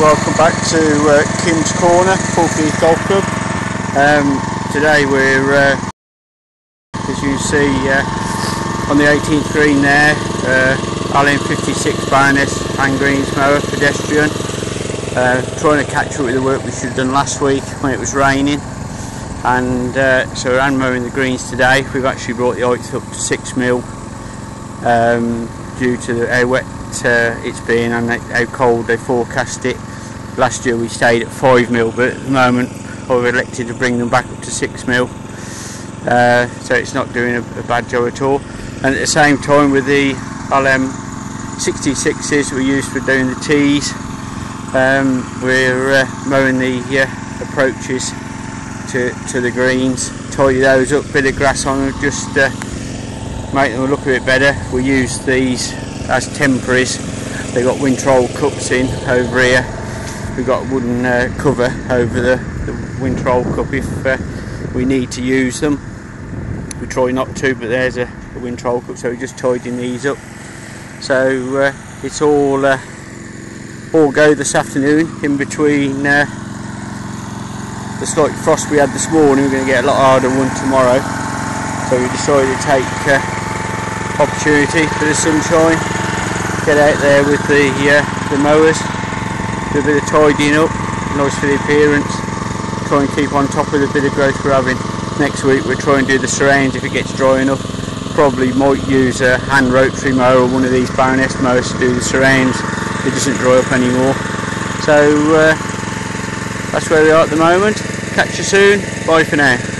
welcome back to uh, Kim's Corner, Falkirk Golf Club. Um, today we're, uh, as you see, uh, on the 18th green there, uh, LM 56 Baroness and Greens mower, pedestrian. Uh, trying to catch up with the work we should have done last week when it was raining. And uh, so we're hand mowing the greens today. We've actually brought the height up to 6 mil um, due to how wet uh, it's been and how cold they forecast it. Last year we stayed at 5 mil, but at the moment I've elected to bring them back up to 6 mil. Uh, so it's not doing a, a, bad job at all. And at the same time with the LM 66s we used for doing the tees, um, we're uh, mowing the uh, approaches to, to the greens, tidy those up, bit of grass on them, just uh, make them look a bit better. We use these as temporaries. They've got Wintrol cups in over here. We've got a wooden uh, cover over the, the Wintrol cup if uh, we need to use them. We try not to, but there's a, a Wintrol cup, so we're just tidying these up. So uh, it's all uh, all go this afternoon in between uh, the slight frost we had this morning. We're going to get a lot harder one tomorrow. So we decided to take uh, opportunity for the sunshine, get out there with the uh, the mowers, do a bit of tidying up, nice for the appearance, try and keep on top of the bit of growth we're having. Next week we'll try and do the surrounds if it gets dry enough. Probably might use a hand rotary mower or one of these Baroness mowers to do the surrounds. It doesn't dry up anymore. So uh, that's where we are at the moment. Catch you soon. Bye for now.